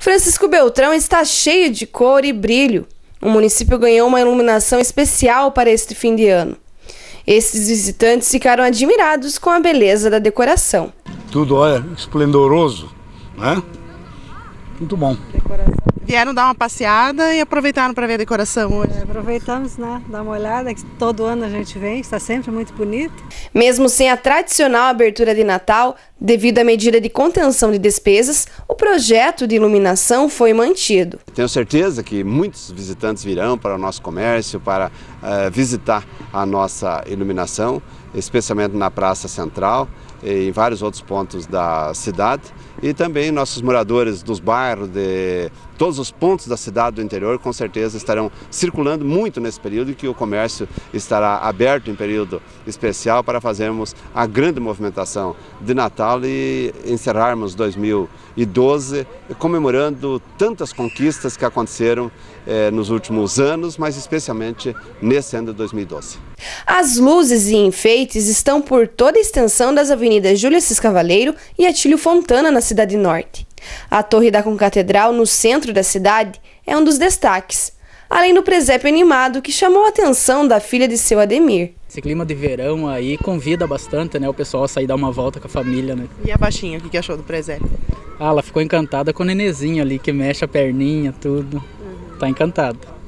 Francisco Beltrão está cheio de cor e brilho. O município ganhou uma iluminação especial para este fim de ano. Esses visitantes ficaram admirados com a beleza da decoração. Tudo, olha, esplendoroso, né? Muito bom. Vieram dar uma passeada e aproveitaram para ver a decoração hoje. É, aproveitamos, né? Dar uma olhada, que todo ano a gente vem, está sempre muito bonito. Mesmo sem a tradicional abertura de Natal, devido à medida de contenção de despesas, o projeto de iluminação foi mantido. Tenho certeza que muitos visitantes virão para o nosso comércio para uh, visitar a nossa iluminação, especialmente na Praça Central e em vários outros pontos da cidade e também nossos moradores dos bairros, de todos os pontos da cidade do interior, com certeza estarão circulando muito nesse período que o comércio estará aberto em período especial para fazermos a grande movimentação de Natal e encerrarmos 2012 comemorando tantas conquistas que aconteceram eh, nos últimos anos, mas especialmente nesse ano de 2012. As luzes e enfeites estão por toda a extensão das avenidas Júlia Cis Cavaleiro e Atílio Fontana na cidade norte. A Torre da Concatedral, no centro da cidade, é um dos destaques, além do presépio animado que chamou a atenção da filha de seu Ademir. Esse clima de verão aí convida bastante né, o pessoal a sair dar uma volta com a família. Né? E a baixinha, o que achou do presépio? Ah, ela ficou encantada com o nenezinho ali que mexe a perninha, tudo. Uhum. Tá encantada.